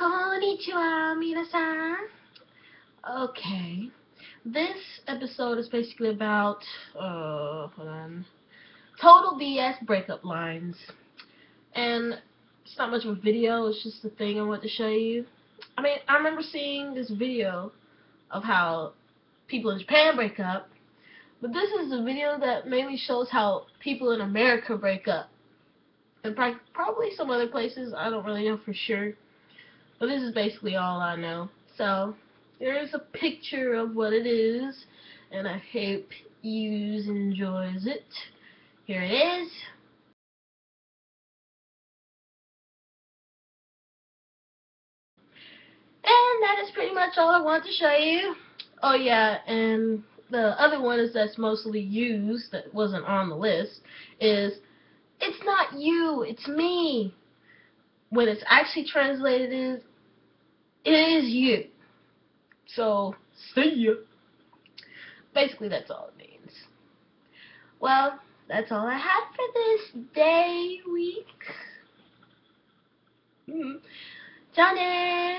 Konnichiwa, minasan. Okay. This episode is basically about, uh, hold on. Total BS breakup lines. And it's not much of a video, it's just a thing I want to show you. I mean, I remember seeing this video of how people in Japan break up, but this is a video that mainly shows how people in America break up. And probably some other places, I don't really know for sure. But this is basically all I know. So, there's a picture of what it is, and I hope you enjoys it. Here it is. And that is pretty much all I want to show you. Oh yeah, and the other one is that's mostly used, that wasn't on the list, is it's not you, it's me. When it's actually translated is, is you. So, see ya. Basically, that's all it means. Well, that's all I had for this day, week. Mm. Johnny!